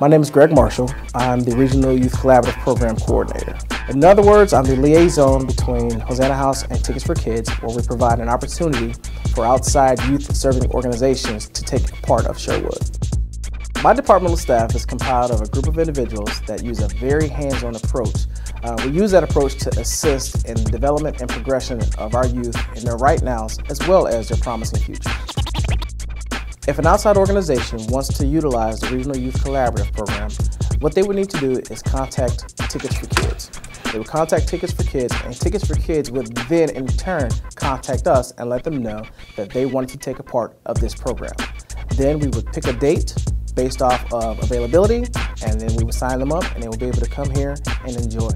My name is Greg Marshall. I'm the Regional Youth Collaborative Program Coordinator. In other words, I'm the liaison between Hosanna House and Tickets for Kids, where we provide an opportunity for outside youth serving organizations to take part of Sherwood. My departmental staff is compiled of a group of individuals that use a very hands-on approach. Uh, we use that approach to assist in the development and progression of our youth in their right nows as well as their promising futures. If an outside organization wants to utilize the Regional Youth Collaborative Program, what they would need to do is contact Tickets for Kids. They would contact Tickets for Kids, and Tickets for Kids would then in turn contact us and let them know that they wanted to take a part of this program. Then we would pick a date based off of availability, and then we would sign them up, and they would be able to come here and enjoy.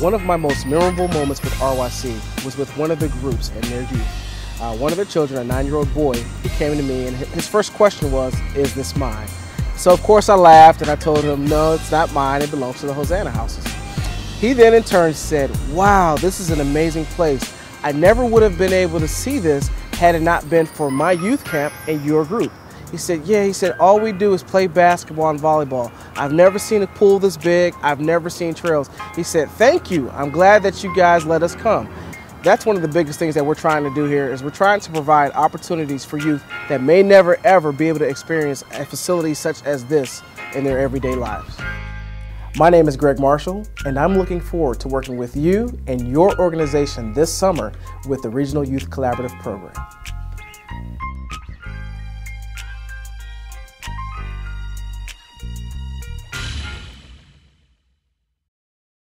One of my most memorable moments with RYC was with one of the groups and their youth. Uh, one of the children, a nine-year-old boy, he came to me and his first question was, is this mine? So of course I laughed and I told him, no, it's not mine, it belongs to the Hosanna houses. He then in turn said, wow, this is an amazing place. I never would have been able to see this had it not been for my youth camp and your group. He said, yeah, he said, all we do is play basketball and volleyball. I've never seen a pool this big. I've never seen trails. He said, thank you. I'm glad that you guys let us come. That's one of the biggest things that we're trying to do here is we're trying to provide opportunities for youth that may never ever be able to experience a facility such as this in their everyday lives. My name is Greg Marshall, and I'm looking forward to working with you and your organization this summer with the Regional Youth Collaborative Program.